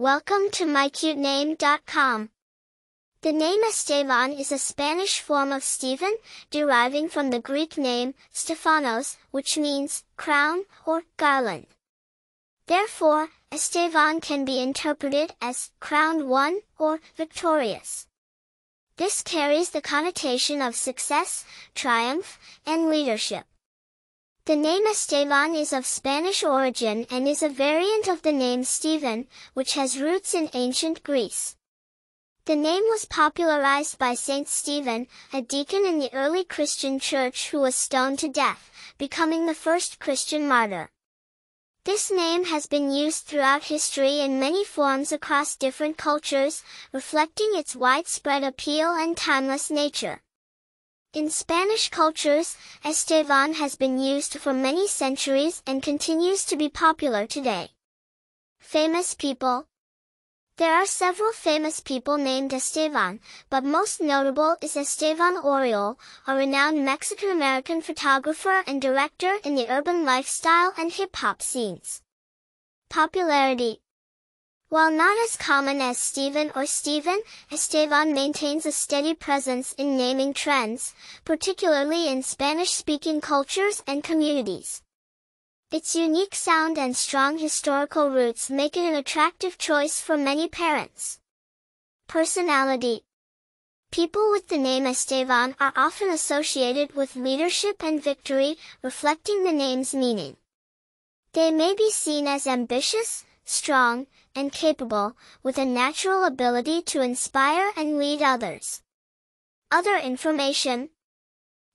Welcome to mycutename.com. The name Estevan is a Spanish form of Stephen, deriving from the Greek name Stephanos, which means crown or garland. Therefore, Estevan can be interpreted as crowned one or victorious. This carries the connotation of success, triumph, and leadership. The name Estevan is of Spanish origin and is a variant of the name Stephen, which has roots in ancient Greece. The name was popularized by Saint Stephen, a deacon in the early Christian church who was stoned to death, becoming the first Christian martyr. This name has been used throughout history in many forms across different cultures, reflecting its widespread appeal and timeless nature. In Spanish cultures, Estevan has been used for many centuries and continues to be popular today. Famous people There are several famous people named Estevan, but most notable is Estevan Oriol, a renowned Mexican-American photographer and director in the urban lifestyle and hip-hop scenes. Popularity while not as common as Stephen or Stephen, Estevan maintains a steady presence in naming trends, particularly in Spanish-speaking cultures and communities. Its unique sound and strong historical roots make it an attractive choice for many parents. Personality People with the name Estevan are often associated with leadership and victory, reflecting the name's meaning. They may be seen as ambitious, strong, and capable, with a natural ability to inspire and lead others. Other information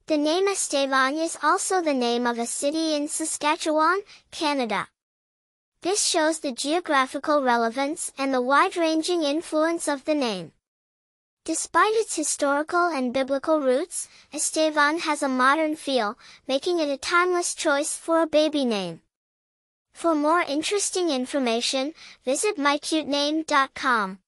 The name Estevan is also the name of a city in Saskatchewan, Canada. This shows the geographical relevance and the wide-ranging influence of the name. Despite its historical and biblical roots, Estevan has a modern feel, making it a timeless choice for a baby name. For more interesting information, visit mycutename.com.